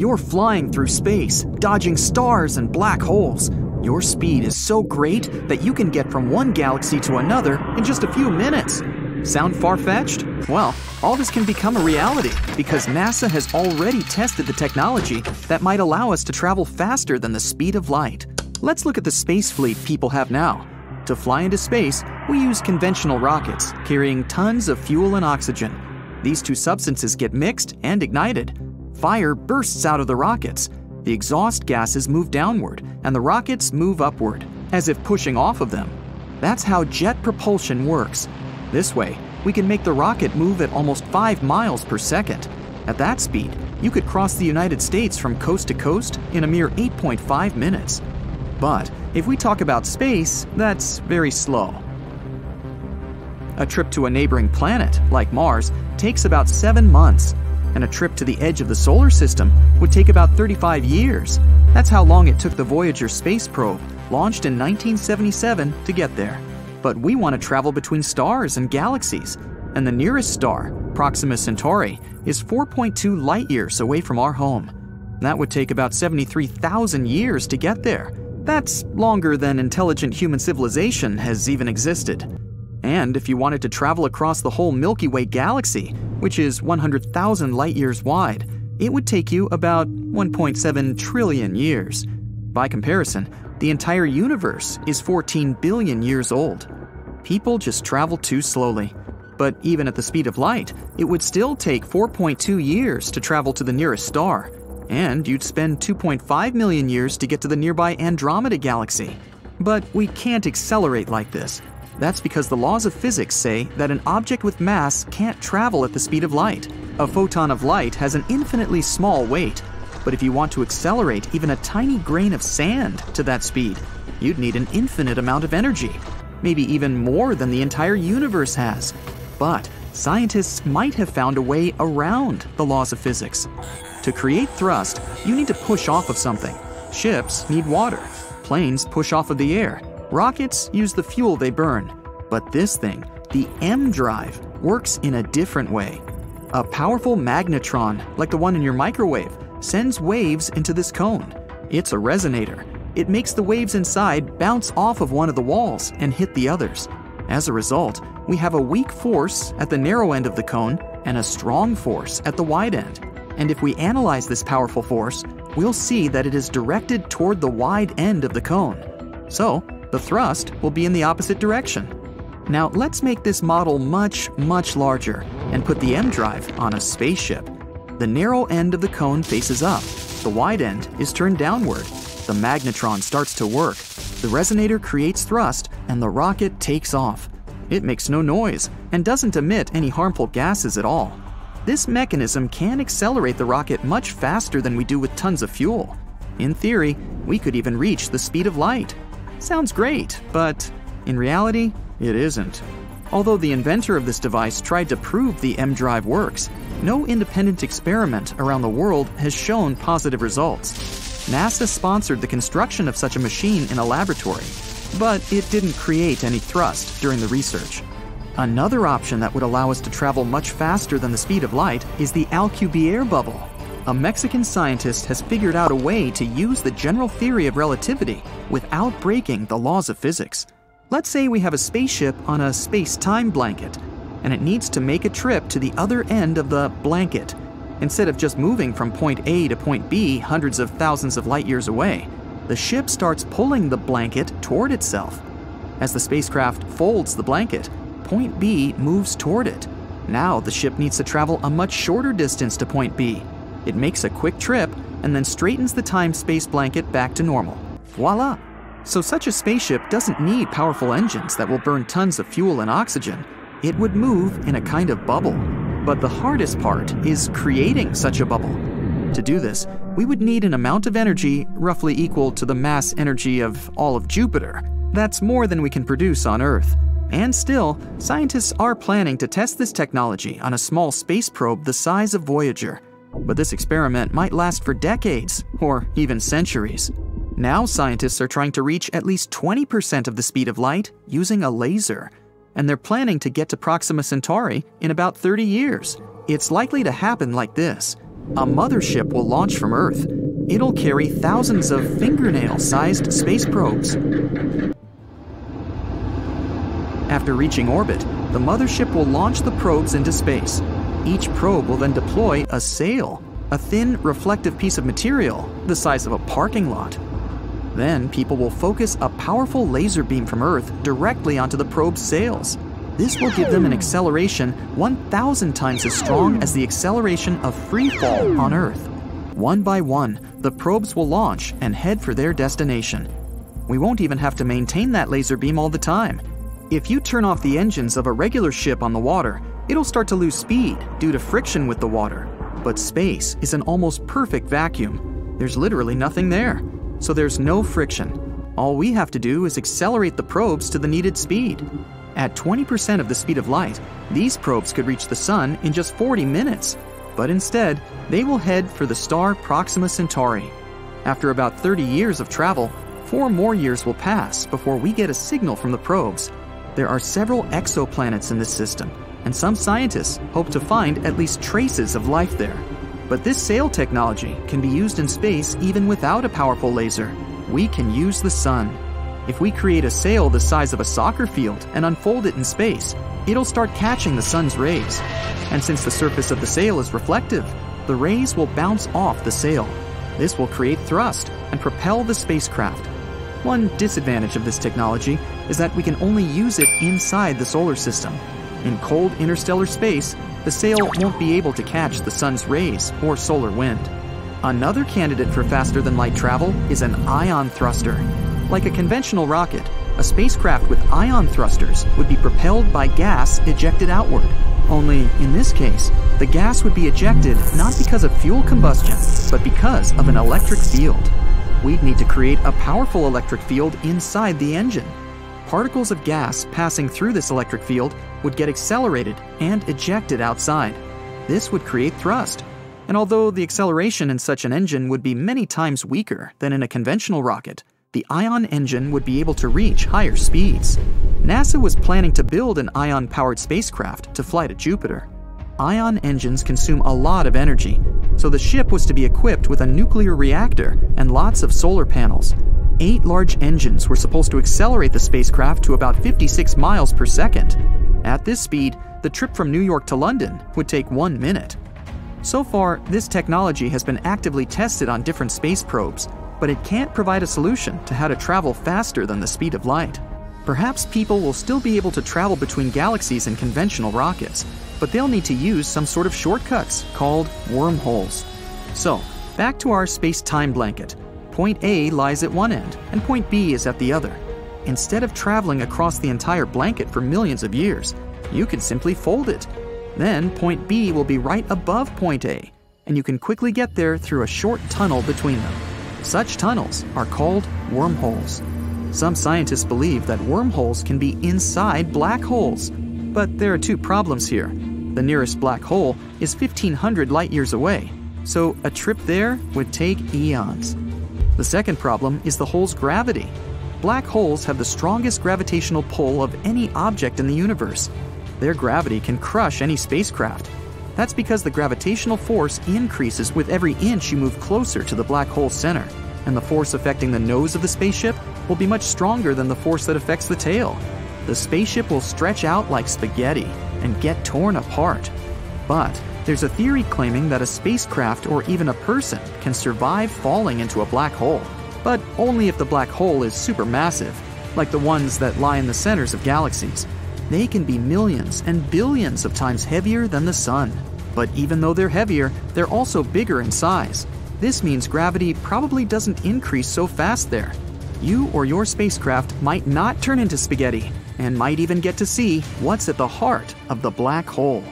You're flying through space, dodging stars and black holes. Your speed is so great that you can get from one galaxy to another in just a few minutes. Sound far fetched? Well, all this can become a reality because NASA has already tested the technology that might allow us to travel faster than the speed of light. Let's look at the space fleet people have now. To fly into space, we use conventional rockets carrying tons of fuel and oxygen. These two substances get mixed and ignited. Fire bursts out of the rockets. The exhaust gases move downward, and the rockets move upward, as if pushing off of them. That's how jet propulsion works. This way, we can make the rocket move at almost 5 miles per second. At that speed, you could cross the United States from coast to coast in a mere 8.5 minutes. But if we talk about space, that's very slow. A trip to a neighboring planet, like Mars, takes about 7 months, and a trip to the edge of the solar system would take about 35 years. That's how long it took the Voyager space probe, launched in 1977, to get there. But we want to travel between stars and galaxies, and the nearest star, Proxima Centauri, is 4.2 light years away from our home. That would take about 73,000 years to get there. That's longer than intelligent human civilization has even existed. And if you wanted to travel across the whole Milky Way galaxy, which is 100,000 light years wide, it would take you about 1.7 trillion years. By comparison, the entire universe is 14 billion years old. People just travel too slowly. But even at the speed of light, it would still take 4.2 years to travel to the nearest star, and you'd spend 2.5 million years to get to the nearby Andromeda galaxy. But we can't accelerate like this. That's because the laws of physics say that an object with mass can't travel at the speed of light. A photon of light has an infinitely small weight, but if you want to accelerate even a tiny grain of sand to that speed, you'd need an infinite amount of energy, maybe even more than the entire universe has. But scientists might have found a way around the laws of physics. To create thrust, you need to push off of something. Ships need water. Planes push off of the air. Rockets use the fuel they burn. But this thing, the EmDrive, works in a different way. A powerful magnetron, like the one in your microwave, sends waves into this cone. It's a resonator. It makes the waves inside bounce off of one of the walls and hit the others. As a result, we have a weak force at the narrow end of the cone and a strong force at the wide end. And if we analyze this powerful force, we'll see that it is directed toward the wide end of the cone. So, the thrust will be in the opposite direction. Now, let's make this model much, much larger and put the EmDrive on a spaceship. The narrow end of the cone faces up. The wide end is turned downward. The magnetron starts to work. The resonator creates thrust, and the rocket takes off. It makes no noise and doesn't emit any harmful gases at all. This mechanism can accelerate the rocket much faster than we do with tons of fuel. In theory, we could even reach the speed of light. Sounds great, but in reality, it isn't. Although the inventor of this device tried to prove the EmDrive works, no independent experiment around the world has shown positive results. NASA sponsored the construction of such a machine in a laboratory, but it didn't create any thrust during the research. Another option that would allow us to travel much faster than the speed of light is the Alcubierre bubble. A Mexican scientist has figured out a way to use the general theory of relativity without breaking the laws of physics. Let's say we have a spaceship on a space time blanket, and it needs to make a trip to the other end of the blanket. Instead of just moving from point A to point B hundreds of thousands of light years away, the ship starts pulling the blanket toward itself. As the spacecraft folds the blanket, point B moves toward it. Now the ship needs to travel a much shorter distance to point B. It makes a quick trip and then straightens the time space blanket back to normal. Voila! So, such a spaceship doesn't need powerful engines that will burn tons of fuel and oxygen. It would move in a kind of bubble. But the hardest part is creating such a bubble. To do this, we would need an amount of energy roughly equal to the mass energy of all of Jupiter. That's more than we can produce on Earth. And still, scientists are planning to test this technology on a small space probe the size of Voyager. But this experiment might last for decades, or even centuries. Now, scientists are trying to reach at least 20% of the speed of light using a laser, and they're planning to get to Proxima Centauri in about 30 years. It's likely to happen like this A mothership will launch from Earth. It'll carry thousands of fingernail sized space probes. After reaching orbit, the mothership will launch the probes into space. Each probe will then deploy a sail, a thin, reflective piece of material the size of a parking lot. Then people will focus a powerful laser beam from Earth directly onto the probe's sails. This will give them an acceleration 1,000 times as strong as the acceleration of free fall on Earth. One by one, the probes will launch and head for their destination. We won't even have to maintain that laser beam all the time. If you turn off the engines of a regular ship on the water, it'll start to lose speed due to friction with the water. But space is an almost perfect vacuum. There's literally nothing there, so there's no friction. All we have to do is accelerate the probes to the needed speed. At 20% of the speed of light, these probes could reach the Sun in just 40 minutes. But instead, they will head for the star Proxima Centauri. After about 30 years of travel, four more years will pass before we get a signal from the probes there are several exoplanets in this system, and some scientists hope to find at least traces of life there. But this sail technology can be used in space even without a powerful laser. We can use the sun. If we create a sail the size of a soccer field and unfold it in space, it'll start catching the sun's rays. And since the surface of the sail is reflective, the rays will bounce off the sail. This will create thrust and propel the spacecraft. One disadvantage of this technology is that we can only use it inside the solar system. In cold interstellar space, the sail won't be able to catch the sun's rays or solar wind. Another candidate for faster than light travel is an ion thruster. Like a conventional rocket, a spacecraft with ion thrusters would be propelled by gas ejected outward. Only, in this case, the gas would be ejected not because of fuel combustion, but because of an electric field we'd need to create a powerful electric field inside the engine. Particles of gas passing through this electric field would get accelerated and ejected outside. This would create thrust. And although the acceleration in such an engine would be many times weaker than in a conventional rocket, the ion engine would be able to reach higher speeds. NASA was planning to build an ion powered spacecraft to fly to Jupiter ion engines consume a lot of energy, so the ship was to be equipped with a nuclear reactor and lots of solar panels. Eight large engines were supposed to accelerate the spacecraft to about 56 miles per second. At this speed, the trip from New York to London would take one minute. So far, this technology has been actively tested on different space probes, but it can't provide a solution to how to travel faster than the speed of light. Perhaps people will still be able to travel between galaxies in conventional rockets, but they'll need to use some sort of shortcuts called wormholes. So, back to our space time blanket. Point A lies at one end, and point B is at the other. Instead of traveling across the entire blanket for millions of years, you can simply fold it. Then point B will be right above point A, and you can quickly get there through a short tunnel between them. Such tunnels are called wormholes. Some scientists believe that wormholes can be inside black holes, but there are two problems here. The nearest black hole is 1500 light years away, so a trip there would take eons. The second problem is the hole's gravity. Black holes have the strongest gravitational pull of any object in the universe. Their gravity can crush any spacecraft. That's because the gravitational force increases with every inch you move closer to the black hole's center, and the force affecting the nose of the spaceship will be much stronger than the force that affects the tail. The spaceship will stretch out like spaghetti and get torn apart. But there's a theory claiming that a spacecraft or even a person can survive falling into a black hole, but only if the black hole is supermassive, like the ones that lie in the centers of galaxies. They can be millions and billions of times heavier than the Sun. But even though they're heavier, they're also bigger in size. This means gravity probably doesn't increase so fast there, you or your spacecraft might not turn into spaghetti and might even get to see what's at the heart of the black hole.